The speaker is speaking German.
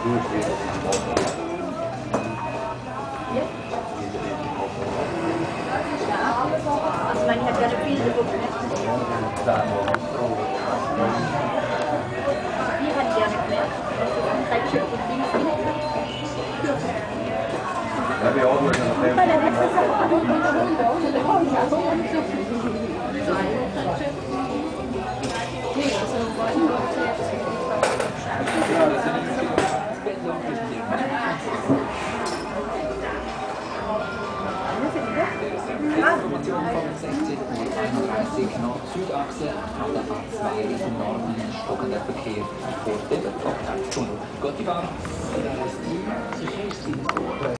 Also man hat gerne viele geguckt. Die hat gerne mehr. Drei Stück und links Ja, vi avgör den här Information vom 16 Uhr 31 Nord-Süd-Achse nach der A2 Richtung Norden stockender Verkehr vor dem Tunnel. Gott die Bahn.